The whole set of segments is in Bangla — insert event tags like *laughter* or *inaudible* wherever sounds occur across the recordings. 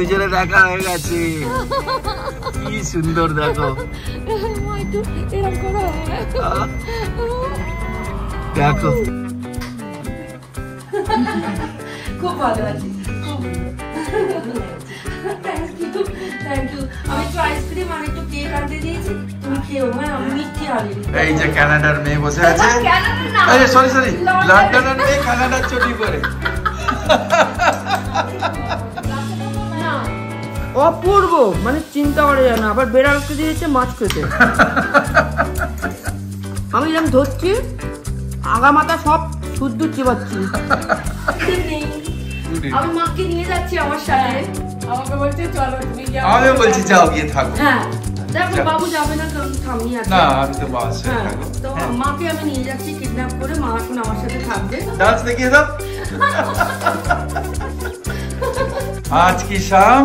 দুজনে দেখা হয়ে গেছে। কি সুন্দর দেখো। দেখো। খুব ভালো আছি। এই যে কানাডার মেয়ে বসে আছে। সরি সরি লন্ডনের। লন্ডনের মেয়ে কানাডার চটি করে অপূর্ব! মানে চিন্তা করা যায় না। আবার বেড়ালকে দিয়েছে মাছ খেতে। আমি যেমন ধরছি আগা মাথা সব শুদ্ধ চিবাচ্ছি। আমি মাকে নিয়ে যাচ্ছি আমার সাথে। আমাকে বলছে চলো তুমি বলছি থাকো। হ্যাঁ। বাবু যাবে না হ্যাঁ, মাকে আমি নিয়ে যাচ্ছি আমার সাথে থাকবে। শাম?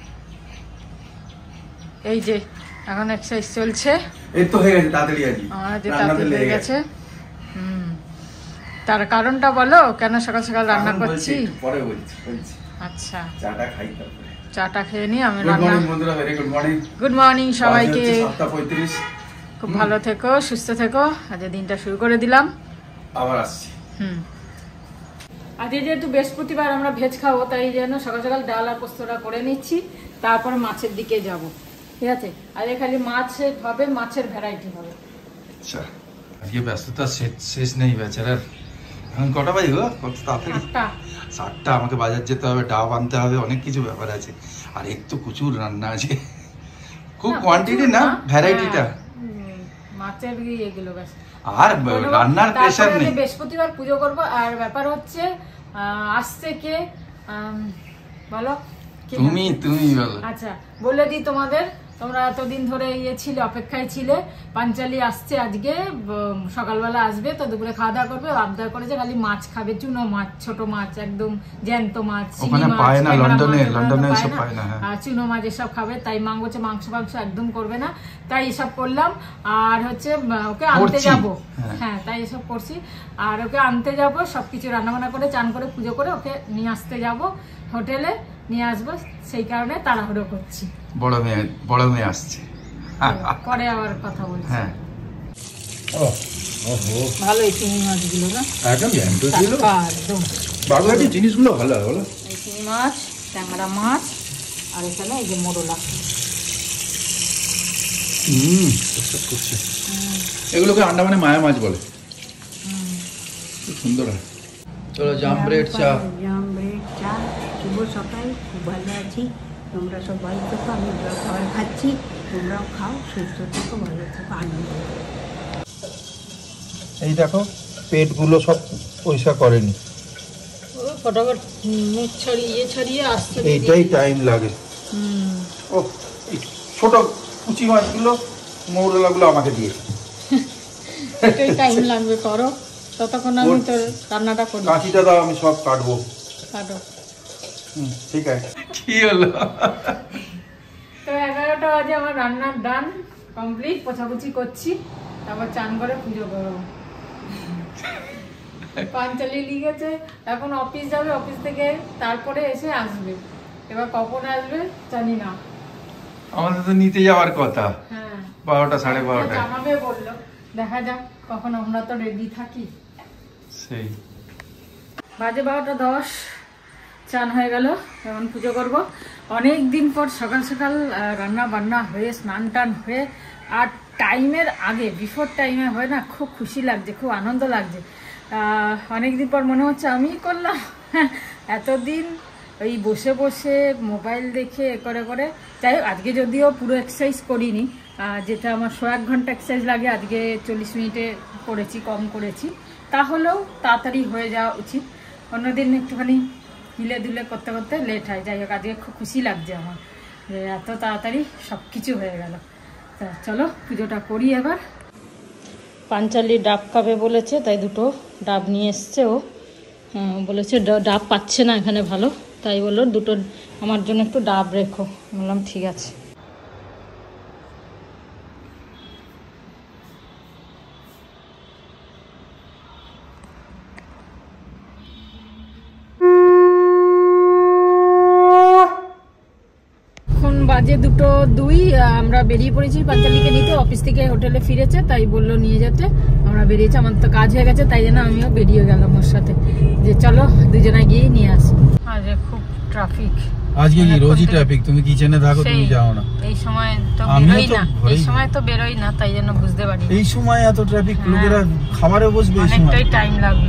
এই যে এখন এক্সারসাইজ চলছে। এই তো হয়ে গেছে তাড়াতাড়ি আজই। আমার যে রান্নাতে তাতে লেগে লেগে গেছে। হুম। তার কারণটা বলো কেন সকাল সকাল রান্না করছি? পরে বলছি আচ্ছা। চাটা খাই তারপরে। চাটা খেয়ে নিই আমি গুড রান্না মর্নিং বন্ধুরা very good morning good morning সবাইকে। সাতটা পঁয়ত্রিশ। খুব ভালো থেকো সুস্থ থেকো। আজ দিনটা শুরু করে দিলাম। আবার আসছি। হুম। আজকে যেহেতু বৃহস্পতিবার আমরা ভেজ খাব তাই যেন সকাল সকাল ডাল আর পোস্তটা করে নিচ্ছি তারপর মাছের দিকে যাব। ঠিক আছে? আজকে খালি মাছ হবে মাছের ভ্যারাইটি হবে আচ্ছা আজকে ব্যস্ততা শেষ শেষ নেই বেচারার। এখন কটা বাজে গো? কত তাড়াতাড়ি? সাতটা আমাকে বাজার যেতে হবে ডাব আনতে হবে অনেক কিছু ব্যাপার আছে। আর তো প্রচুর রান্না আছে। খুব কোয়ান্টিটি না। ভ্যারাইটিটা মাছের এগুলো ব্যাস। আর রান্নার প্রেশার নেই। বৃহস্পতিবার পুজো করব আর ব্যাপার হচ্ছে আসছে কে? বলো তুমি তুমি বলো। আচ্ছা বলে দিই তোমাদের। তোমরা এতদিন ধরে ইয়ে ছিলে অপেক্ষায় ছিলে পাঞ্চালি আসছে আজকে সকালবেলা আসবে তো দুপুরে খাওয়া দাওয়া করবে আবদার করেছে খালি মাছ খাবে চুনো মাছ ছোট মাছ একদম জ্যান্ত মাছ হ্যাঁ। আর চুনো মাছ এসব খাবে তাই মা বলছে মাংস মাংস একদম করবে না তাই এসব করলাম আর হচ্ছে ওকে আনতে। যাব হ্যাঁ। হ্যাঁ তাই এসব করছি আর ওকে আনতে যাব সবকিছু রান্না বান্না করে চান করে পুজো করে ওকে নিয়ে আসতে যাব হোটেলে নিয়ে আসব সেই কারণে তাড়াহুড়ো করছি। বড় মেয়ে বড় মেয়ে আসছে। পরে আবার কথা বলছি। হ্যাঁ। ওহো ভালো এই চিংড়ি মাছগুলো না? একদম জ্যান্ত ছিল। একদম। জিনিসগুলো ভালো বলো চিংড়ি মাছ ট্যাংরা মাছ আর এখানে এই যে মোরলা। হুম করছে এগুলোকে আন্ডামানে মায়া মাছ বলে। খুব সুন্দর হয়। চলো জাম ব্রেড চা। জাম ব্রেড চা। শুভ সকাল খুব ভালো আছি। তোমরা সব ভালো থেকো আমি খাবার খাচ্ছি। তোমরাও খাও সুস্থ থেকো ভালো থেকো আনন্দ এই দেখো পেটগুলো সব পয়সা করেনি। ফটাফট মুখ ছড়িয়ে ইয়ে ছড়িয়ে আসছে এইটাই টাইম লাগে। ও ছোট কুচি মাছগুলো মৌরলাগুলো আমাকে দিয়ে। এটাই টাইম লাগবে করো। ততক্ষণ আমি তোর রান্নাটা করি। কাঁচিটা দাও আমি সব কাটবো। কাটো। ঠিক আছে। কি হলো? তো এগারোটা বাজে আমার রান্নার ডান কমপ্লিট পোছাপুছি করছি। তারপর চান করে পুজো করব। পাঞ্চালি লিগেছে এখন অফিস যাবে অফিস থেকে তারপরে এসে আসবে। এবার কখন আসবে জানি না। আমাদের তো নিতে যাওয়ার কথা। হ্যাঁ। বারোটা সাড়ে বারোটায়। জানাবে বলল দেখা যাক কখন আমরা তো রেডি থাকি। সেই। বাজে বারোটা দশ। চান হয়ে গেল এখন পুজো করব। অনেক দিন পর সকাল সকাল রান্না বান্না হয়ে, স্নান টান হয়ে, আর টাইমের আগে বিফোর টাইমে হয় না, খুব খুশি লাগছে, খুব আনন্দ লাগছে। অনেক দিন পর মনে হচ্ছে আমিই করলাম। *laughs* এতদিন ওই বসে বসে মোবাইল দেখে এ করে করে, যাই হোক, আজকে যদিও পুরো এক্সারসাইজ করিনি যেটা আমার শো এক ঘণ্টা এক্সারসাইজ লাগে, আজকে চল্লিশ মিনিটে করেছি, কম করেছি তাহলেও তাড়াতাড়ি হয়ে যাওয়া উচিত। অন্যদিন একটুখানি হিলে দুলে করতে করতে লেট হয়। যাই হোক আজকে খুব খুশি লাগছে আমার। যে এত তাড়াতাড়ি সব কিছু হয়ে গেল। তা চলো পুজোটা করি এবার। পাঞ্চালি ডাব খাবে বলেছে তাই দুটো ডাব নিয়ে এসছে ও। হ্যাঁ, বলেছে ডাব পাচ্ছে না এখানে ভালো। তাই বলল দুটো আমার জন্য একটু ডাব রেখো। বললাম ঠিক আছে এখন বাজে দুটো দুই আহ, আমরা বেরিয়ে পড়েছি পাঞ্চালিকে নিতে অফিস থেকে হোটেলে ফিরেছে তাই বলল নিয়ে যেতে। আমরা বেরিয়েছি আমার তো কাজ হয়ে গেছে তাই জন্য আমিও বেরিয়ে গেলাম ওর সাথে। যে চলো দুজনে গিয়ে নিয়ে আসি। আজ খুব ট্রাফিক আজকে কি রোজই ট্রাফিক তুমি কিচেনে থাকো তুমি সেই, যাও না। এই সময় তো বেরোই না। এই সময় তো বেরোই না তাই জন্য বুঝতে পারি এই সময় এত ট্রাফিক হ্যাঁ। লোকেরা খাবারে বসবে এই সময়। অনেকটাই টাইম লাগল।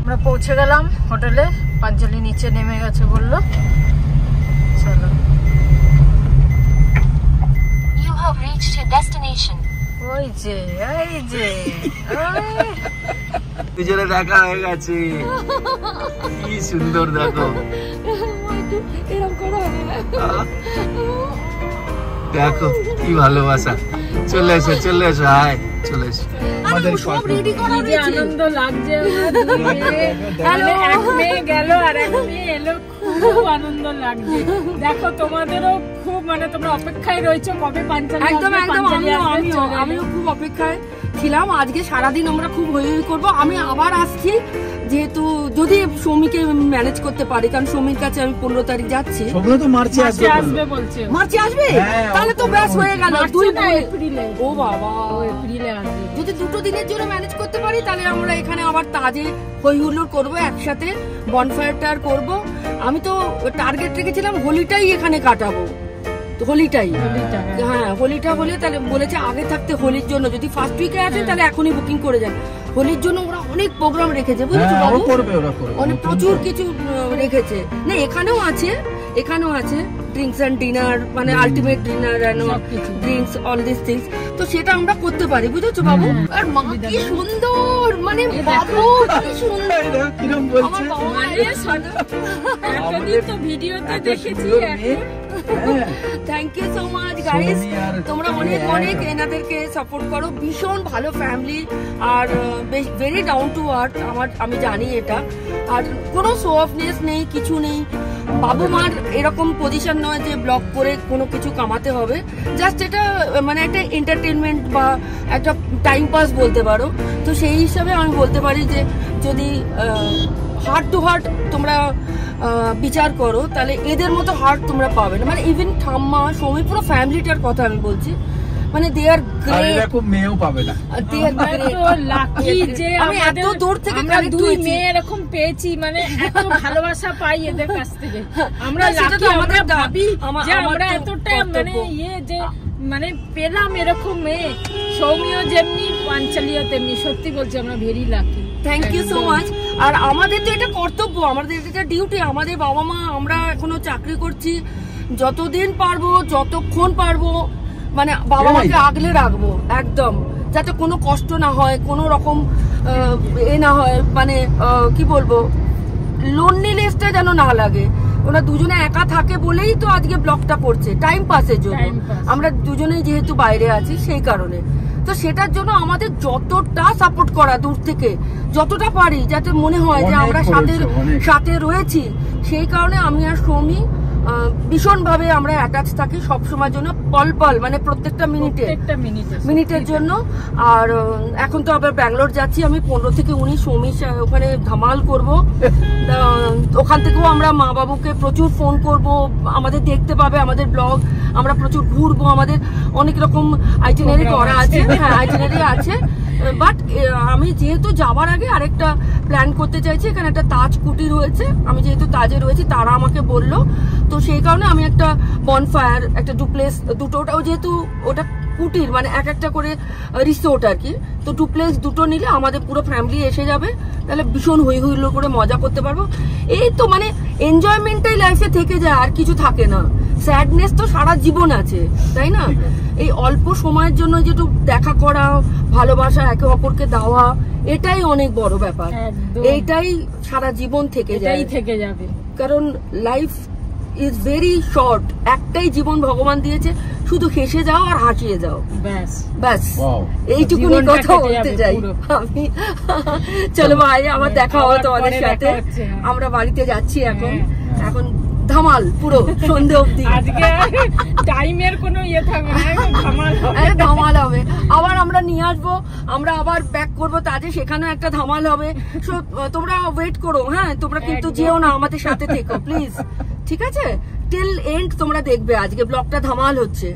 আমরা পৌঁছে গেলাম হোটেলে পাঞ্চালি নিচে নেমে গেছে বলল। চলো। Have reached your destination. ওই যে এই যে। দুজনে দেখা হয়ে গেছে কি সুন্দর দেখো দেখো কি ভালোবাসা। চলে এসো চলে এসো হাই চলে এসো। আমাদের আনন্দ লাগছে। মানে এক মেয়ে গেল আর এক মেয়ে এলো খুব আনন্দ লাগছে। দেখো তোমাদেরও খুব মানে তোমরা অপেক্ষায় রয়েছে কবে পাঞ্চালি একদম একদম আমিও। আমিও খুব অপেক্ষায়। ছিলাম। আজকে সারাদিন আমরা খুব হই হই করব। আমি আবার আসছি যেহেতু যদি সৌমিকে ম্যানেজ করতে পারি কারণ সৌমির কাছে আমি পনেরো তারিখ যাচ্ছি। তো মার্চে আসবে বলছে মার্চে আসবে? হ্যাঁ, তাহলে তো ব্যাস হয়ে গেল। এপ্রিলে। ও বাবা ও এপ্রিলে আসবে। যদি দুটো দিনের জন্য ম্যানেজ করতে পারি তাহলে আমরা এখানে আবার তাজে হই হুল্লোড় করব একসাথে বনফায়ারটার করব। আমি তো টার্গেট রেখেছিলাম হোলিটাই এখানে কাটাবো। হোলিটাই। হ্যাঁ। হ্যাঁ হোলিটা হলে তাহলে বলেছে আগে থাকতে হোলির জন্য। যদি ফার্স্ট উইকে আছে তাহলে এখনই বুকিং করে যান হোলির জন্য ওরা অনেক প্রোগ্রাম রেখেছে বুঝেছ হ্যাঁ, বাবু? অনেক প্রচুর কিছু রেখেছে। না এখানেও আছে এখানেও আছে। ড্রিঙ্কস অ্যান্ড ডিনার মানে ultimate dinner and drinks all this things তো সেটা আমরা করতে পারি বুঝেছ বাবু? আর মা কি সুন্দর মানে বাবু কি সুন্দর। কিরম বলছে। বাবা মা শোনো, এতদিন তো ভিডিওতে দেখেছি thank you so much guys তোমরা অনেক অনেক এনাদেরকে সাপোর্ট করো। ভীষণ ভালো ফ্যামিলি আর ভেরি ডাউন টু আর্থ আমার আমি জানি এটা। আর কোনো শো অফনেস নেই কিছু নেই। বাবু মার এরকম পজিশন নয় যে ব্লগ করে কোনো কিছু কামাতে হবে। জাস্ট এটা মানে একটা এন্টারটেনমেন্ট বা একটা টাইম পাস বলতে পারো। তো সেই হিসাবে আমি বলতে পারি যে যদি হার্ট টু হার্ট তোমরা বিচার করো তাহলে এদের মতো হার্ট তোমরা পাবে না। মানে ইভেন ঠাম্মা সৌমি পুরো ফ্যামিলিটার কথা আমি বলছি। মানে দে আর আর গ্রেট এরকম মেয়েও পাবে না। দে আর আমরা লাকি যে আমি এত দূর থেকে আমরা দুই মেয়ে এরকম পেয়েছি মানে এত ভালোবাসা পাই এদের কাছ থেকে। আমরা না, সেটা তো লাকি আমরা ভাবি যে আমরা এতটা মানে ইয়ে যে মানে পেলাম এরকম মেয়ে সৌমিও যেমনি পাঞ্চালিও তেমনি সত্যি বলছি আমরা very lucky thank you so much আর আমাদের তো এটা কর্তব্য আমাদের এটা ডিউটি আমাদের বাবা মা আমরা এখনও চাকরি করছি। যতদিন পারব যতক্ষণ পারব মানে বাবা মাকে আগলে রাখব একদম। যাতে কোনো কষ্ট না হয় কোনো রকম এ না হয় মানে কি বলব? লোনলিনেসটা যেন না লাগে। ওরা দুজনে একা থাকে বলেই তো আজকে ব্লকটা করছে টাইম পাসের জন্য। আমরা দুজনেই যেহেতু বাইরে আছি সেই কারণে। তো সেটার জন্য আমাদের যতটা সাপোর্ট করা দূর থেকে যতটা পারি যাতে মনে হয় যে আমরা সাথে সাথে রয়েছি সেই কারণে আমি আর সৌমি ভীষণভাবে আমরা অ্যাটাচ থাকি সব সময়ের জন্য পল পল মানে প্রত্যেকটা মিনিটে মিনিটের জন্য। আর এখন তো আবার ব্যাঙ্গালোর যাচ্ছি আমি পনেরো থেকে উনিশ সা- ওখানে ধামাল করব। *laughs* ওখান থেকেও আমরা মা বাবুকে প্রচুর ফোন করব আমাদের দেখতে পাবে আমাদের ব্লগ আমরা প্রচুর ঘুরবো আমাদের অনেক রকম আইটিনারি করা আছে। হ্যাঁ আইটিনারি আছে। *laughs* বাট আমি যেহেতু যাবার আগে আরেকটা প্ল্যান করতে চাইছি এখানে একটা তাজ কুটির রয়েছে। আমি যেহেতু তাজে রয়েছি তারা আমাকে বলল তো সেই কারণে আমি একটা বনফায়ার একটা ডুপ্লেস দুটো ওটাও যেহেতু ওটা কুটির মানে এক একটা করে রিসোর্ট আর কি তো ডুপ্লেস দুটো নিলে আমাদের পুরো ফ্যামিলি এসে যাবে তাহলে ভীষণ হই হুল্লো করে মজা করতে পারব। এই তো মানে এনজয়মেন্টটাই লাইফে থেকে যায় আর কিছু থাকে না। স্যাডনেস তো সারা জীবন আছে তাই না? এই অল্প সময়ের জন্য যেটু দেখা করা ভালোবাসা একে অপরকে দেওয়া এটাই অনেক বড় ব্যাপার। এইটাই সারা জীবন থেকে যায়। থেকে যাবে। কারণ লাইফ ইজ ভেরি শর্ট একটাই জীবন ভগবান দিয়েছে শুধু হেসে যাও আর হাসিয়ে যাও। ব্যাস. এইটুকুনি কথা বলতে চাই। আমি চলো ভাই আমার দেখা হবে তোমাদের সাথে। হ্যাঁ। আমরা বাড়িতে যাচ্ছি এখন হ্যাঁ, এখন। ধামাল পুরো সন্ধে অবধি। আজকে টাইমের কোনো ইয়ে থাকবে না ধামাল হবে। একটা ধামাল হবে। আবার আমরা নিয়ে আসব আমরা আবার ব্যাক করব তাজে সেখানেও একটা ধামাল হবে। তোমরা ওয়েট করো হ্যাঁ তোমরা কিন্তু যেও না আমাদের সাথে থেকো প্লিজ ঠিক আছে? টিল এন্ড তোমরা দেখবে আজকে ব্লগটা ধামাল হচ্ছে।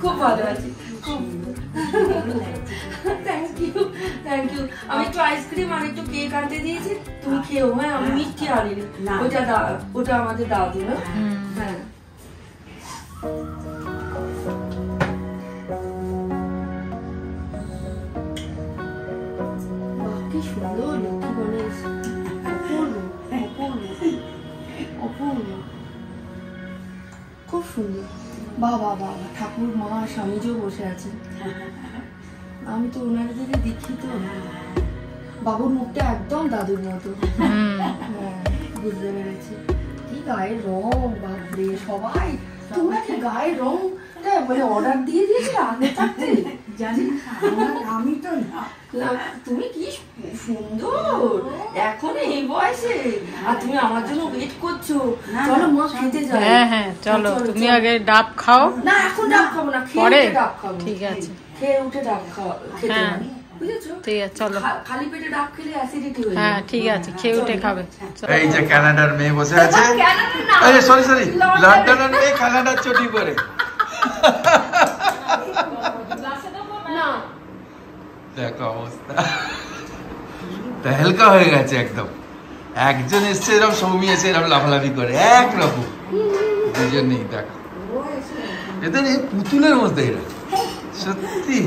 খুব ভালো আছি। খুব থ্যাংক ইউ থ্যাংক ইউ আমি একটু আইসক্রিম আর একটু কেক আনতে দিয়েছি। তুমি খেও হ্যাঁ আমি মিষ্টি আনিনি। না। ওটা দা ওটা আমাদের দাদু না হ্যাঁ। সুন্দর বাবা বাবা, ঠাকুর, মা, স্বামীজিও বসে আছে আমি তো ওনার দিকে দীক্ষিত বাবুর মুখটা একদম দাদুর মতো। হ্যাঁ বুঝতে পেরেছি। কি গায়ের রং, বাপরে, সবাই। তোমরা কি গায়ের রং মানে অর্ডার দিয়ে দিয়েছিলে আগে থাকতে। জানি আমি তো না। না, তুমি কি সুন্দর। এখন এই বয়সে। আর তুমি আমার জন্য ওয়েট করছ। চলো মা খেতে যাই। হ্যাঁ হ্যাঁ চলো। তুমি আগে ডাব খাও। না এখন ডাব খাব না পরে? ডাব খাব। ঠিক আছে। খেয়ে উঠে ডাব খেতে হ্যাঁ। বুঝেছ? ঠিক আছে চলো। খালি পেটে ডাব খেলে অ্যাসিডিটি হয়ে হ্যাঁ ঠিক আছে খেয়ে উঠে খাবে। চলো। এই যে কানাডার মেয়ে বসে আছে। আরে সরি সরি লন্ডন। লন্ডনের মেয়ে কানাডার চটি পরে। দেখো অবস্থা। তেহলকা হয়ে গেছে একদম। একজন এসছে এরকম সৌমি এসে এরকম লাফালাফি করে একরকম দুজন নেই দেখো। এদের এই পুতুলের মধ্যে এরা। সত্যি।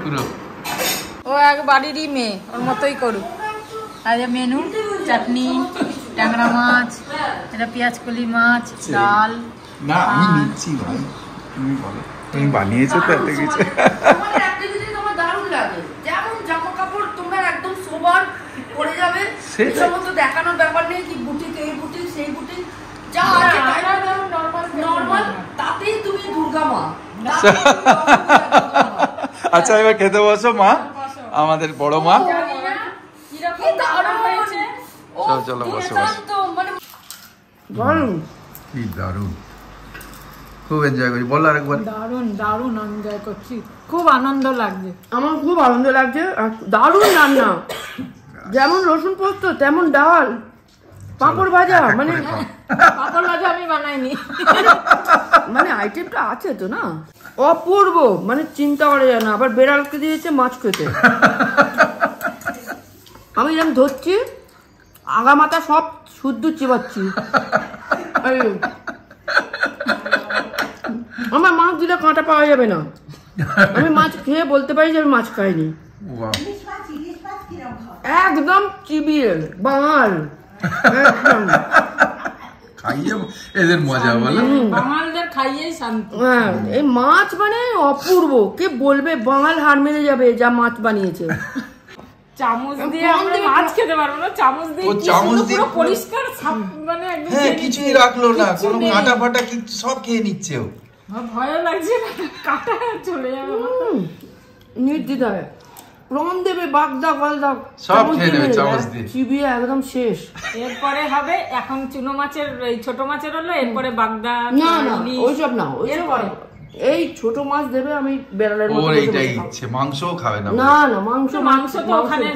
পুরো। ও এক বাড়িরই মেয়ে ওর মতোই করুক। আজ মেনু চাটনি ট্যাংরা মাছ এটা পেঁয়াজ কলি মাছ ডাল। না আমি নিচ্ছি ভাই। তুমি বলো। তুমি বানিয়েছো তো এত কিছু তোমাদের activity আমার দারুণ লাগে। যেমন জামা কাপড় তোমরা একদম সোবার পরে যাবে। সেটাই। এই সমস্ত দেখানোর ব্যাপার নেই কি বুটিক এই বুটিক সেই বুটিক। যা আছে নর্মাল তাতেই তুমি দুর্গা মা। তাতেই তুমি *laughs* দুর্গা মা। আচ্ছা এবার খেতে বসো মা। আমাদের বড় মা। কি দারুণ। চলো, চলো, বসো, মানে দারুণ। কি দারুণ। খুব এনজয় করি। বলো আরেকবার। দারুণ দারুণ এনজয় করছি। খুব আনন্দ লাগছে। আমার খুব আনন্দ লাগছে। দারুণ রান্না। *laughs* যেমন রসুন পোস্ত তেমন ডাল। পাঁপড় ভাজা মানে। পাপড় ভাজা আমি বানাইনি। *laughs* মানে আইটেমটা আছে তো না? অপূর্ব। মানে চিন্তা করা যায় না। আবার বেড়ালকে দিয়েছে মাছ খেতে। *laughs* আমি এরকম ধরছি আগা মাথা সব শুদ্ধ চিবাচ্ছি। আমার মাছ দিলে কাঁটা পাওয়া যাবে না। আমি মাছ খেয়ে বলতে পারি যে আমি মাছ খাইনি। একদম চিবিয়ে বাঙাল। খাইয়ে এদের মজা বলো। বাঙালদের খাইয়েই শান্তি। হ্যাঁ এই মাছ মানে অপূর্ব। কে বলবে বাঙাল হার মেরে যাবে যা মাছ বানিয়েছে। চামচ দিয়ে আমরা মাছ খেতে পারব না চামচ দিয়ে চামচ দিয়ে পুরো পুরো- পরিষ্কার মানে হ্যাঁ কিছুই রাখল না কোনো। কাঁটা ফাটা সব খেয়ে নিচ্ছে ও। আমার লাগছে কাটা চলে যাবে আমার তো। প্রমাণ দেবে বাগদা গলদা সব খেয়ে নেবে চামচ দিয়ে। চিবিয়ে একদম শেষ। এরপরে হবে এখন চুনো মাছের এই ছোট মাছের হলো এরপরে বাগদা না না ওইসব না ওইসব এই ছোট মাছ দেবে আমি বেড়ালের মতো এইটাই ইচ্ছে মাংসও খাবে না না না মাংস মাংস তো। ওখানে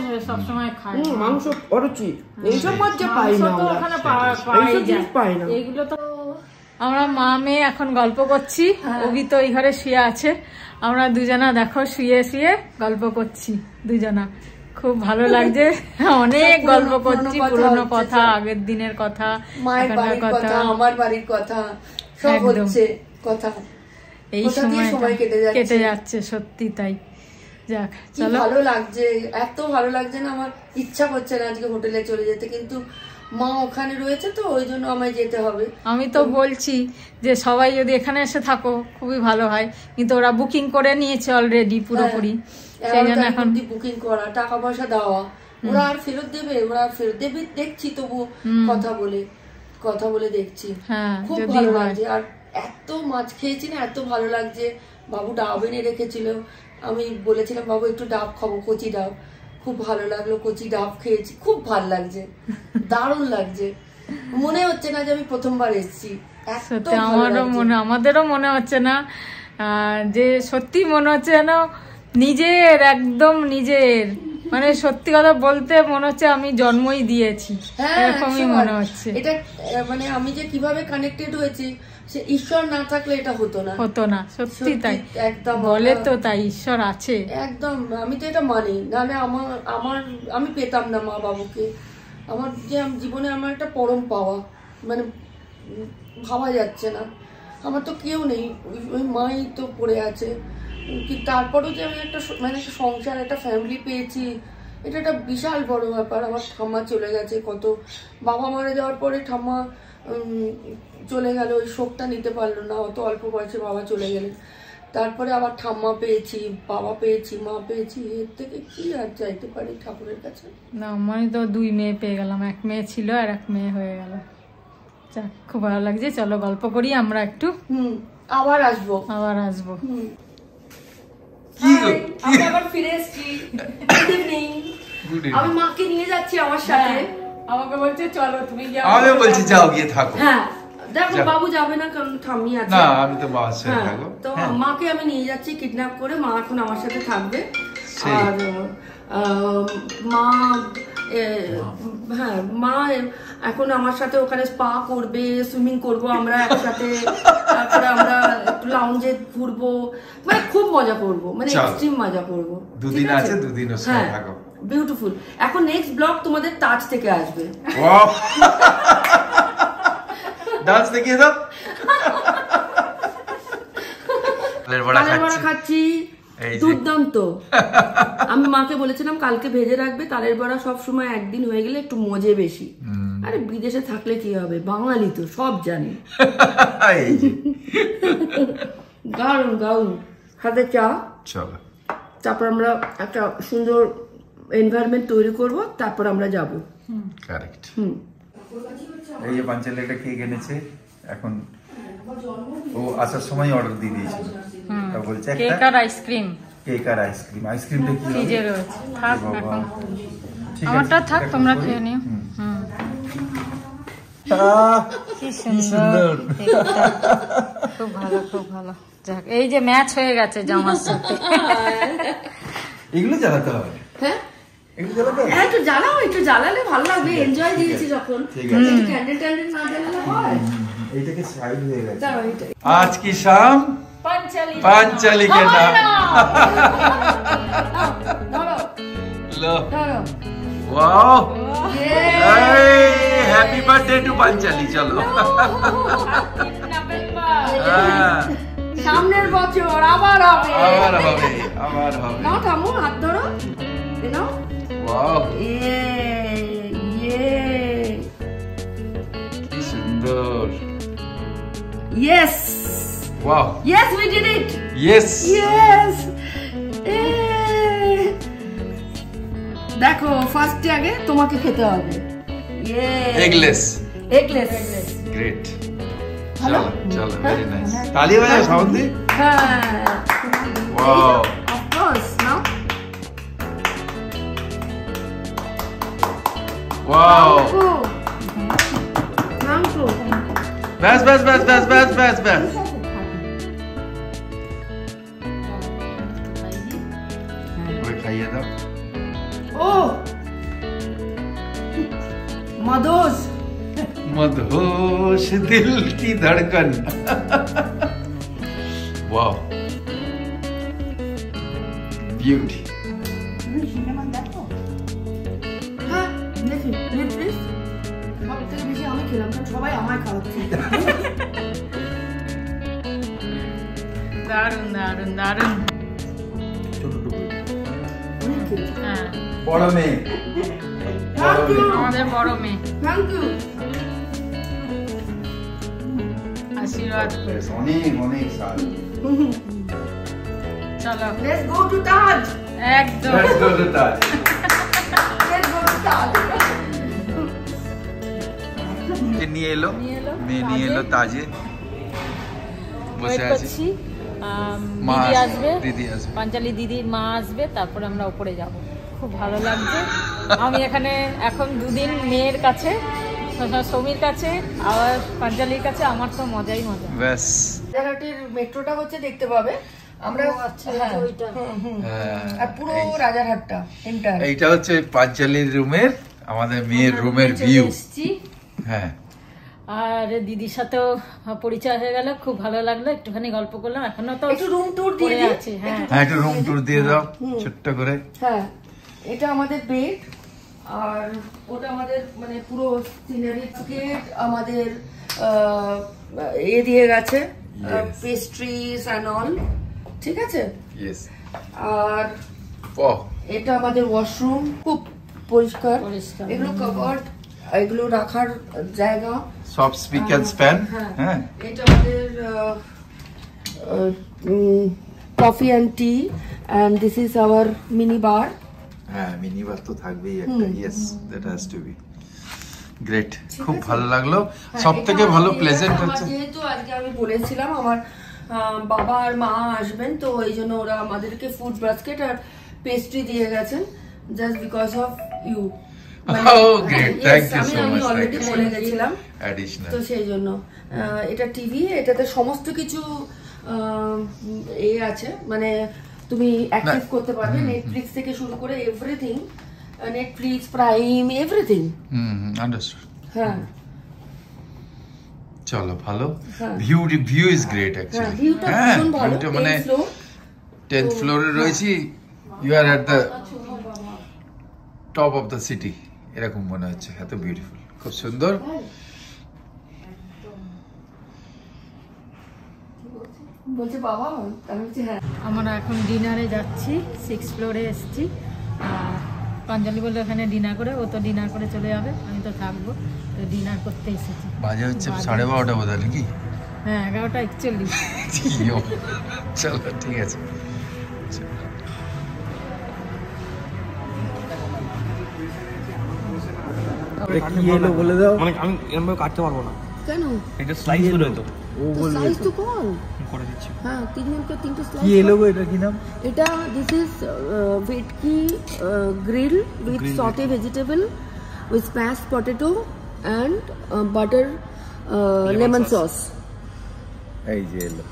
খায়। মাংস অরুচি। এইসব মাছ যে পাই না তো ওখানে পাওয়া- এইসব জিনিস পাই না এইগুলো তো আমরা মা মেয়ে এখন গল্প করছি ওগি তো এই ঘরে শুয়ে আছে। আমরা দুজনা দেখো শুয়ে শুয়ে গল্প করছি দুজনা। খুব ভালো লাগছে। *laughs* অনেক গল্প করছি পুরনো কথা। আগের দিনের কথা মায়ের বাড়ির কথা। আমার বাড়ির কথা সব হচ্ছে কথা। এই সময় কেটে যাচ্ছে। সত্যি তাই। যাক ভালো লাগছে এত ভালো লাগছে না আমার ইচ্ছা করছে না আজকে হোটেলে চলে যেতে কিন্তু মা ওখানে রয়েছে তো ওই জন্য আমায় যেতে হবে। আমি তো বলছি যে সবাই যদি এখানে এসে থাকো খুবই ভালো হয়। কিন্তু ওরা বুকিং করে নিয়েছে অলরেডি পুরোপুরি। সেই জন্য এখন বুকিং করা টাকা পয়সা দেওয়া। ওরা আর ফেরত দেবে ওরা ফেরত দেবে দেখছি তবু কথা বলে কথা বলে দেখছি। হ্যাঁ, খুব ভালো লাগছে। আর এত মাছ খেয়েছি না এত ভালো লাগছে। বাবু ডাব এনে রেখেছিল। আমি বলেছিলাম বাবু একটু ডাব খাব কচি ডাব। খুব ভালো লাগল কচি ডাব খেয়েছি খুব ভালো লাগছে দারুণ লাগছে। মনে হচ্ছে না যে আমি প্রথমবার এসেছি সত্যি আমারও মনে আমাদেরও মনে হচ্ছে না যে সত্যি মনে হচ্ছে যেন নিজের একদম নিজের। মানে সত্যি কথা বলতে মনে হচ্ছে আমি জন্মই দিয়েছি হ্যাঁ, এরকমই মনে হচ্ছে। এটা মানে আমি যে কীভাবে কানেক্টেড হয়েছি সে ঈশ্বর না থাকলে এটা হতো না। হতো না সত্যি তাই। একদম বলে তো তাই ঈশ্বর আছে। একদম আমি তো এটা মানি। নাহলে আমার আমার আমি পেতাম না মা বাবুকে। আমার যে জীবনে আমার একটা পরম পাওয়া। মানে ভাবা যাচ্ছে না। আমার তো কেউ নেই। ওই- মাই তো পড়ে আছে। উম, কি তারপরেও যে আমি একটা মানে একটা সংসার একটা ফ্যামিলি পেয়েছি এটা একটা বিশাল বড় ব্যাপার। আমার ঠাম্মা চলে গেছে কত। বাবা মারা যাওয়ার পরে ঠাম্মা চলে গেল ওই শোকটা নিতে পারল না অত অল্প বয়সে বাবা চলে গেলেন। তারপরে আবার ঠাম্মা পেয়েছি বাবা পেয়েছি মা পেয়েছি এর থেকে কি আর চাইতে পারি ঠাকুরের কাছে? না মানে তো দুই মেয়ে পেয়ে গেলাম এক মেয়ে ছিল আর এক মেয়ে হয়ে গেল। যাক খুব ভালো লাগছে চলো গল্প করি আমরা একটু। হুম আবার আসব। আবার আসব। হুম। আমি আবার ফিরে এসেছি। গুড ইভিনিং আমি মাকে নিয়ে যাচ্ছি আমার সাথে। আমাকে বলছে চলো তুমি আমিও বলছি যাও গিয়ে থাকো। হ্যাঁ। দেখো বাবু যাবে না কারণ ঠাম্মি আছে। না আমি তো বাবার সাথে হ্যাঁ, থাকব তো হ্যাঁ। মাকে আমি নিয়ে যাচ্ছি কিডন্যাপ করে। মা এখন আমার সাথে থাকবে। আর মা হ্যাঁ মা এখন আমার সাথে ওখানে স্পা করবে সুইমিং করব আমরা একসাথে। তারপরে আমরা একটু লাউঞ্জে ঘুরবো। মানে খুব মজা করব মানে এক্সট্রিম মজা করব। দুদিন আছে, দুদিন সাথে থাকো। বিউটিফুল এখন নেক্সট ব্লগ তোমাদের তাজ থেকে আসবে। *laughs* ডান্স দেখিয়ে দাও তালের বড়া খাচ্ছি। দুর্দান্ত। *laughs* আমি মাকে বলেছিলাম কালকে ভেজে রাখবে তালের বড়া সব সময় একদিন হয়ে গেলে একটু মজে বেশি। আরে বিদেশে থাকলে কি হবে? বাঙালি তো সব জানি। গাউন গাউন হাতে চা। চলো। তারপর আমরা একটা সুন্দর এনভায়রনমেন্ট তৈরি করব তারপর আমরা যাব। Correct hmm. এই যে পাঞ্চালিটা কেক এনেছে এখন ও আসার সময় অর্ডার দিয়ে দিয়েছিল। তা বলছে কেক একটা আর আইসক্রিম কেক আর আইসক্রিম আইসক্রিমটা কি ফ্রিজে রয়েছে। থাক। এখন। ঠিক আছে, আমারটা থাক তোমরা খেয়ে নিও। হুম। হুম। কি সুন্দর। সুন্দর। খুব ভালো খুব ভালো। যাক এই যে ম্যাচ হয়ে গেছে জামার সাথে। *laughs* এগুলো জ্বালাতে হবে হ্যাঁ? হ্যাঁ, একটু জ্বালাও একটু জ্বালালে ভালো আজ কি শাম? Panchali. Panchali happy birthday to Panchali চলো। হ্যাঁ। সামনের বছর আবার হবে। আবার হবে আবার হবে। না থামো হাত ধরো। you know ওয়াও ইয়ে ইয়ে কি সুন্দর yes wow yes we did it yes yes দেখো ফার্স্টে আগে তোমাকে খেতে হবে। ইয়ে এগলেস এগলেস গ্রেট ভালো? চলো চলো ভেরি নাইস তালি বাজাও সাউন্ড দি হ্যাঁ। Wow Wow. Mango. Best, best, best, best, best, best, best. कोई दिल की धड़कन वाह ब्यूटी দেখি প্লিজ প্লিজ সব থেকে বেশি আমি খেলাম কারণ সবাই আমায় খাওয়াচ্ছে দারুণ দারুণ দারুণ হ্যাঁ। বড় মেয়ে। থ্যাংক ইউ আমাদের বড় মেয়ে। থ্যাংক ইউ আশীর্বাদ। অনেক অনেক সাল। চলো। লেটস গো টু তাজ একদম। Let's go to Taj. নিয়ে এলো নিয়ে এলো, মেয়ে নিয়ে এলো তাজে। বসে আছি। দিদি আসবে, দিদি আসবে। পাঞ্চালি দিদির মা আসবে তারপরে আমরা উপরে যাব। খুব ভালো লাগছে। আমি এখানে এখন দুদিন মেয়ের কাছে সমীর কাছে আবার পাঞ্চালির কাছে আমার তো মজাই মজা। ব্যাস। রাজারহাটের মেট্রোটা হচ্ছে দেখতে পাবে। আমরা হ্যাঁ, হুম, হুম। হ্যাঁ, আর পুরো রাজারহাটটা এন্টার এইটা হচ্ছে পাঁচালির রুমের আমাদের মেয়ের রুমের ভিউ এসছি। হ্যাঁ। আর দিদির সাথেও পরিচয় হয়ে গেল খুব ভালো লাগল একটুখানি গল্প করলাম এখনও তো একটু রুম ট্যুর দিয়ে আছে হ্যাঁ। হ্যাঁ একটু রুম ট্যুর দিয়ে দাও ছোট্ট করে। হ্যাঁ এটা আমাদের বেড আর ওটা আমাদের মানে পুরো সিনারি স্কেট আমাদের এ দিয়ে গেছে Yes. পেস্ট্রিজ অ্যান্ড অল ঠিক আছে? ইয়েস আর ও এটা আমাদের ওয়াশরুম খুব পরিষ্কার। পরিষ্কার। এগুলো কভার্ড এগুলো রাখার জায়গা। সব স্পিক অ্যান্ড স্প্যান হ্যাঁ। হ্যাঁ। এটা আমাদের coffee and tea and this is our mini bar হ্যাঁ মিনি বার তো থাকবেই একটা yes that has to be great খুব ভালো লাগল। সব থেকে ভালো প্লেজেন্ট হচ্ছে। যেহেতু আজকে আমি বলেছিলাম আমার বাবা আর মা আসবেন তো এই জন্য ওরা আমাদেরকে ফুড বাস্কেট আর পেস্ট্রি দিয়ে গেছেন just because of you Oh, গেছিলাম। অ্যাডিশনাল তো সেই জন্য এটা টিভি এটাতে সমস্ত কিছু এ আছে। মানে তুমি অ্যাক্সেস করতে পারবে নেটফ্লিক্স থেকে শুরু করে everything Netflix Prime everything hmm understood হ্যাঁ। চলো ভালো। হ্যাঁ। ভিউ ভিউ ইজ গ্রেট হ্যাঁ অ্যাকচুয়ালি ভিউটা হ্যাঁ ভিউটা মানে টেন ফ্লোর টেন্থ ফ্লোরে রয়েছি। You are at the top of the city এরকম মনে হচ্ছে এত বিউটিফুল খুব সুন্দর। বলছে বাবা আমি বলছি হ্যাঁ। আমরা এখন ডিনারে যাচ্ছি সিক্স ফ্লোরে এসেছি। আর পাঞ্জালি বলল এখানে ডিনার করে ও তো ডিনার করে চলে যাবে আমি তো থাকব। তো ডিনার করতে এসেছি। বাজে হচ্ছে সাড়ে বারোটা বোধ হয় নাকি? হ্যাঁ এগারোটা একচল্লিশ। *laughs* চলো ঠিক আছে। কি এলো বলে দাও। মানে আমি এরকম ভাবে কাটতে পারব না। কেন? এটা স্লাইস হলো তো। ও বলবে সাইজ তো কম। করে দিচ্ছি। হ্যাঁ তিনজনকে তিনটে কি এলো এটা কি নাম? এটা this is bhetki grill with sauté vegetable with smash potato and butter lemon sauce এই যে এলো।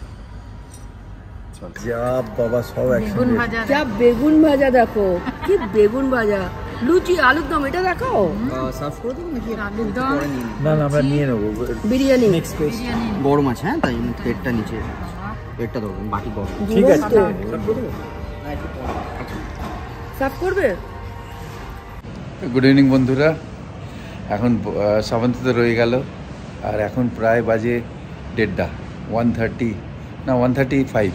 যা বাবা সব বেগুন ভাজা যা বেগুন ভাজা দেখো কি বেগুন ভাজা। লুচি আলুর দম এটা দেখাও। সার্ভ করে দেবো নাকি? আলুর দম। না না আমরা নিয়ে নেব। বিরিয়ানি। গরম আছে হ্যাঁ তাই জন্য পেটটা নিচে পেটটা ধরবেন বাটি গরম। ঠিক আছে। সাফ করবে? গুড ইভিনিং বন্ধুরা। এখন সাবন্তিতে রয়ে গেল। আর এখন প্রায় বাজে দেড়টা ওয়ান থার্টি না ওয়ান থার্টি ফাইভ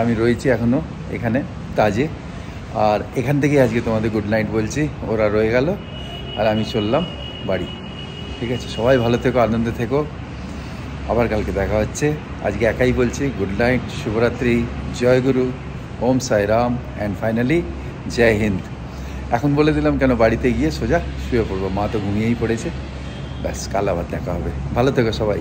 আমি রয়েছি এখনও এখানে তাজে আর এখান থেকে আজকে তোমাদের গুড নাইট বলছি। ওরা রয়ে গেল, আর আমি চললাম বাড়ি। ঠিক আছে? সবাই ভালো থেকো, আনন্দে থেকো। আবার কালকে দেখা হচ্ছে। আজকে একাই বলছি গুড নাইট শুভরাত্রি, জয় গুরু, ওম সাই রাম অ্যান্ড ফাইনালি জয় হিন্দ। এখন বলে দিলাম কেন বাড়িতে গিয়ে সোজা শুয়ে পড়ব। মা তো ঘুমিয়েই পড়েছে। ব্যাস, কাল আবার দেখা হবে। ভালো থেকো সবাই।